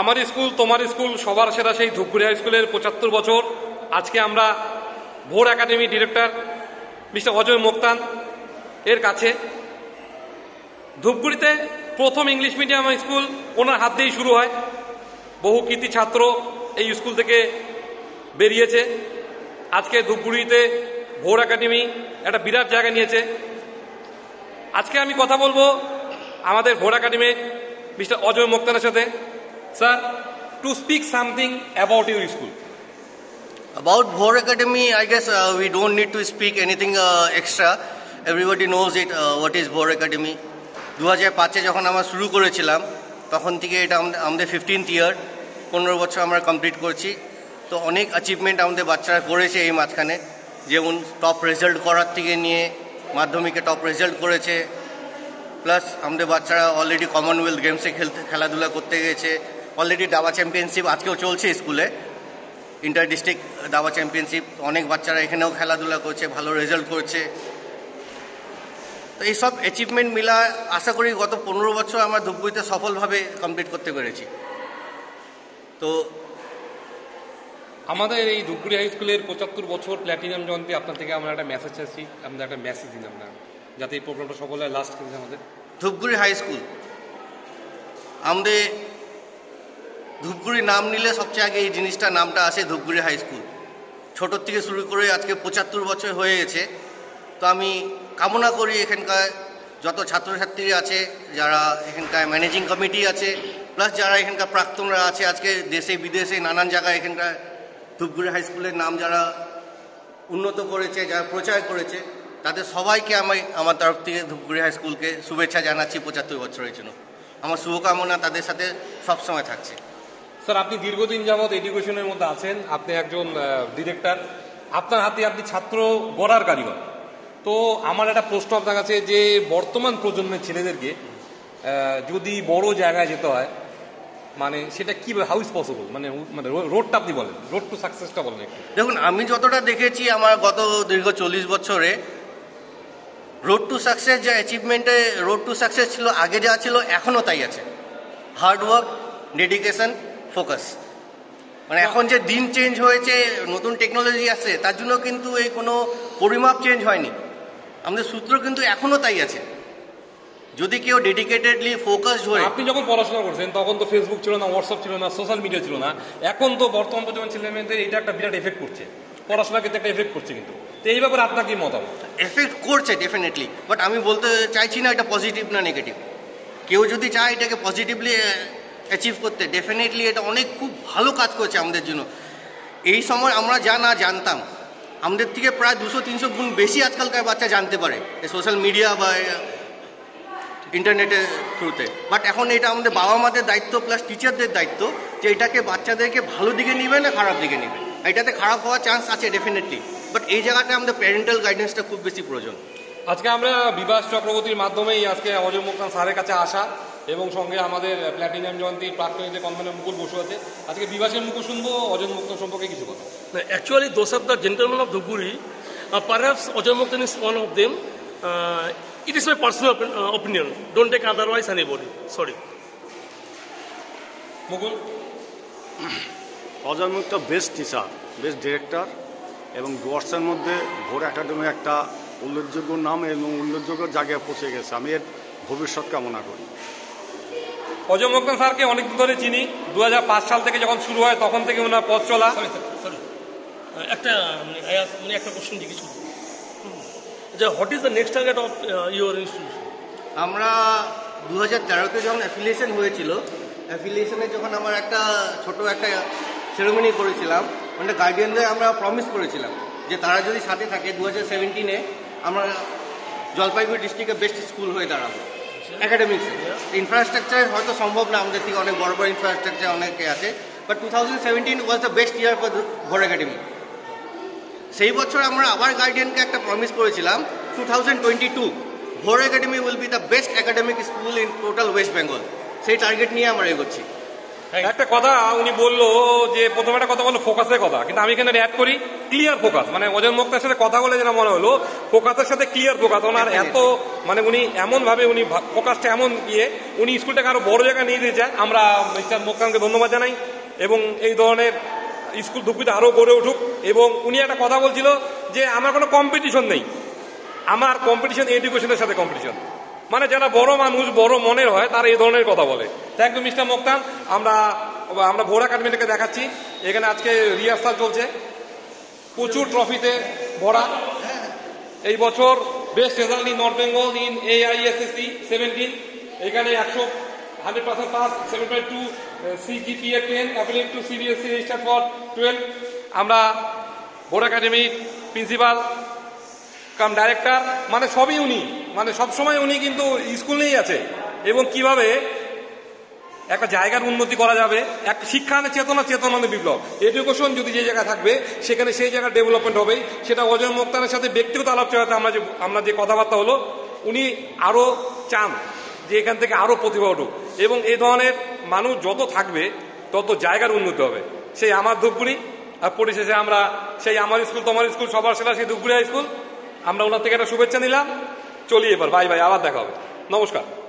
আমার স্কুল, তোমার স্কুল, সবার সেরা সেই ধূপগুড়ি হাই স্কুলের পঁচাত্তর বছর। আজকে আমরা ভোর academy director mister Ajay Moktan এর কাছে। ধূপগুড়িতে প্রথম ইংলিশ মিডিয়াম স্কুল ওনার হাত দিয়েই শুরু হয়। বহু কৃতি ছাত্র এই স্কুল থেকে বেরিয়েছে। আজকে ধূপগুড়িতে ভোর একাডেমি একটা বিরাট জায়গা নিয়েছে। আজকে আমি কথা বলব আমাদের ভোর একাডেমির মিস্টার অজয় মোক্তানের সাথে। Sir to speak something about your school About Bhor Academy, I guess uh, we don't need to speak anything uh, extra. Everybody knows it, uh, what is. দু হাজার পাঁচে যখন আমরা শুরু করেছিলাম তখন থেকে এটা আমাদের ফিফটিন্থ ইয়ার পনেরো বছর আমরা কমপ্লিট করছি। তো অনেক অ্যাচিভমেন্ট আমাদের বাচ্চারা করেছে এই মাঝখানে। যেমন টপ রেজাল্ট করার থেকে নিয়ে মাধ্যমিকে টপ রেজাল্ট করেছে। প্লাস আমাদের বাচ্চারা অলরেডি কমনওয়েলথ গেমসে খেলতে খেলাধুলা করতে গেছে। অলরেডি দাবা চ্যাম্পিয়নশিপ আজকেও চলছে স্কুলে। ইন্টার ডিস্ট্রিক্ট দাবা চ্যাম্পিয়নশিপ অনেক বাচ্চারা এখানেও খেলাধুলা করছে ভালো রেজাল্ট করছে। তো এইসব অ্যাচিভমেন্ট মিলা আশা করি গত পনেরো বছর আমরা ধূপগুড়িতে সফলভাবে কমপ্লিট করতে পেরেছি। তো আমাদের এই ধূপগুড়ি হাই স্কুলের পঁচাত্তর বছর প্ল্যাটিনাম জয়ন্তী আপনার থেকে আমরা একটা মেসেজ চাচ্ছি আমাদের একটা মেসেজ দিন আমরা যাতে এই প্রোগ্রামটা সফল হয় লাস্ট আমাদের। ধূপগুড়ি হাই স্কুল আমাদের ধূপগুড়ি নাম নিলে সবচেয়ে আগে এই জিনিসটা নামটা আসে ধূপগুড়ি হাই স্কুল। ছোটোর থেকে শুরু করে আজকে পঁচাত্তর বছর হয়ে গেছে। তো আমি কামনা করি এখানকার যত ছাত্রছাত্রী আছে, যারা এখানকার ম্যানেজিং কমিটি আছে, প্লাস যারা এখানকার প্রাক্তনরা আছে, আজকে দেশে, বিদেশে, নানান জায়গায় এখানকার ধূপগুড়ি হাই স্কুলের নাম যারা উন্নত করেছে, যারা প্রচার করেছে, তাদের সবাইকে আমি আমার তরফ থেকে ধূপগুড়ি হাই স্কুলকে শুভেচ্ছা জানাচ্ছি পঁচাত্তর বছরের জন্য। আমার শুভকামনা তাদের সাথে সবসময় থাকছে। স্যার, আপনি দীর্ঘদিন যাবৎ এডুকেশনের মধ্যে আছেন। আপনি একজন ডিরেক্টর। আপনার হাতে আপনি ছাত্র গড়ার কারিগর। তো আমার একটা প্রশ্ন আপনার কাছে, যে বর্তমান প্রজন্মের ছেলেদেরকে যদি বড় জায়গায় যেতে হয় মানে সেটা কি হাউ ইজ পসিবল মানে মানে রোডটা আপনি বলেন। রোড টু সাকসেসটা বলেন একটু। দেখুন, আমি যতটা দেখেছি আমার গত দীর্ঘ চল্লিশ বছরে রোড টু সাকসেস যে অ্যাচিভমেন্টে রোড টু সাকসেস ছিল, আগে যা ছিল, এখনও তাই আছে। হার্ডওয়ার্ক ডেডিকেশন ফোকাস মানে এখন যে দিন চেঞ্জ হয়েছে নতুন টেকনোলজি আসছে তার জন্য কিন্তু এই কোনো পরিমাপ চেঞ্জ হয়নি। আমাদের সূত্র কিন্তু এখনও তাই আছে। যদি কেউ ডেডিকেটেডলি ফোকাস হয়ে আপনি যখন পড়াশোনা করছেন তখন তো ফেসবুক ছিল না হোয়াটসঅ্যাপ ছিল না সোশ্যাল মিডিয়া ছিল না। এখন তো বর্তমান প্রজন্মের ছেলে মেয়েদের এটা একটা বিরাট এফেক্ট করছে। পড়াশোনার ক্ষেত্রে একটা এফেক্ট করছে কিন্তু। তো এই ব্যাপারে আপনার কি মতামত? এফেক্ট করছে ডেফিনেটলি বাট আমি বলতে চাইছি না এটা পজিটিভ না নেগেটিভ কেউ যদি চায় এটাকে পজিটিভলি অ্যাচিভ করতে। ডেফিনেটলি এটা অনেক খুব ভালো কাজ করছে আমাদের জন্য। এই সময় আমরা যা না জানতাম, আমাদের থেকে প্রায় দুশো, তিনশো গুণ বেশি আজকালকার বাচ্চা জানতে পারে সোশ্যাল মিডিয়া বা ইন্টারনেটের থ্রুতে বাট এখন এটা আমাদের বাবা মাদের দায়িত্ব প্লাস টিচারদের দায়িত্ব যে এটাকে বাচ্চাদেরকে ভালো দিকে নিবে না খারাপ দিকে নিবে। এটাতে খারাপ হওয়ার চান্স আছে ডেফিনেটলি বাট এই জায়গাটা আমাদের প্যারেন্টাল গাইডেন্সটা খুব বেশি প্রয়োজন। আজকে আমরা বিভাস চক্রবর্তীর মাধ্যমেই আজকে অজয় মুক্তান স্যারের কাছে আসা। এবং সঙ্গে আমাদের প্ল্যাটিনাম জয়ন্তী প্রাক্তনীতে কনভেনের মুকুল বসু আছে আজকে বিভাসের মুকুল শুনব অজয় মুক্ত সম্পর্কে কিছু কথা are the gentlemen of Dhuguri. Uh, perhaps Ajay Muktan is one of them. Uh, it is my personal opi- uh, opinion. Don't take otherwise anybody. মুকুল অজয় মুক্ত বেস্ট টিচার বেস্ট ডিরেক্টর এবং ডুয়ার্সের মধ্যে ভোর একাডেমি একটা উল্লেখযোগ্য নাম এবং উল্লেখযোগ্য জায়গায় পৌঁছে গেছে আমি এর ভবিষ্যৎ কামনা করি অজয় মুক্তান স্যারকে অনেকদিন ধরে চিনি। দু হাজার পাঁচ সাল থেকে যখন শুরু হয় তখন থেকে ওনার পথ চলা। একটা মানে একটা কোশ্চেন জিজ্ঞেস করব যে what is the next target of your institution আমরা দু হাজার তেরোতে যখন অ্যাফিলিয়েশন হয়েছিল অ্যাফিলিয়েশনে যখন আমার একটা ছোট একটা সেরেমনি করেছিলাম মানে গার্ডিয়ানদের আমরা প্রমিস করেছিলাম যে তারা যদি সাথে থাকে দু হাজার সেভেন্টিনে আমরা জলপাইগুড়ি ডিস্ট্রিক্টের বেস্ট স্কুল হয়ে দাঁড়াবো। একাডেমিক্সে ইনফ্রাস্ট্রাকচার হয়তো সম্ভব না, আমাদের থেকে অনেক বড় বড় ইনফ্রাস্ট্রাকচার অনেকে আছে। But two thousand seventeen was the best year for Bhor academy সেই বছর আমরা আবার গার্ডিয়ানকে একটা প্রমিস করেছিলাম two thousand twenty two Bhor academy will be the best academic school in total west Bengal সেই টার্গেট নিয়ে আমরা এগোচ্ছি। একটা কথা উনি বলল যে প্রথমে একটা কথা বলল ফোকাসের কথা কিন্তু আমি এখানে অ্যাড করি ক্লিয়ার ফোকাস মানে অজন মুক্তার সাথে কথা বলে যেটা মনে হলো ফোকাসের সাথে ক্লিয়ার ফোকাস ওনার এত মানে উনি এমন ভাবে উনি ফোকাসটা এমন ইয়ে উনি স্কুলটাকে আরও বড় জায়গায় নিয়ে দিতে চায় আমরা মিস্টার মোক্তানকে ধন্যবাদ জানাই এবং এই ধরনের স্কুল ধুপিতে আরও গড়ে উঠুক। এবং উনি একটা কথা বলছিল যে আমার কোনো কম্পিটিশন নেই। আমার কম্পিটিশন এডুকেশনের সাথে কম্পিটিশন মানে যারা বড় মানুষ, বড় মনের হয়, তারা এই ধরনের কথা বলে। থ্যাংক ইউ মিস্টার মোক্তান আমরা আমরা ভোর একাডেমিটাকে দেখাচ্ছি। এখানে আজকে রিহার্সাল চলছে। প্রচুর ট্রফিতে ভরা। এই বছর best result in north Bengal in A I S S C seventeen এখানে একশো hundred percent pass seven point two CGPA ten appealing to CBSE register for twelve আমরা ভোর একাডেমির প্রিন্সিপাল কাম ডাইরেক্টর মানে সবই উনি। মানে সবসময় উনি কিন্তু স্কুল নিয়েই আছে। এবং কীভাবে একটা জায়গার উন্নতি করা যাবে, এক শিক্ষানে চেতনা চেতনানে বিপ্লব। এডুকেশন যদি যে জায়গায় থাকবে, সেখানে সেই জায়গার ডেভেলপমেন্ট হবেই। সেটা অজয় মোক্তারের সাথে ব্যক্তিগত আলাপচারিতা আমরা যে আমরা যে কথাবার্তা হলো, উনি আরও চান যে এখান থেকে আরও প্রতিভা উঠুক। এবং এই ধরনের মানুষ যত থাকবে, তত জায়গার উন্নতি হবে। সেই আমার ধূপগুড়ি, আর পরিশেষে আমরা সেই আমার স্কুল, তোমার স্কুল, সবার সেরা সেই ধূপগুড়ি স্কুল। আমরা ওনার থেকে একটা শুভেচ্ছা নিলাম। চলি এবার বাই বাই আবার দেখা হবে। নমস্কার।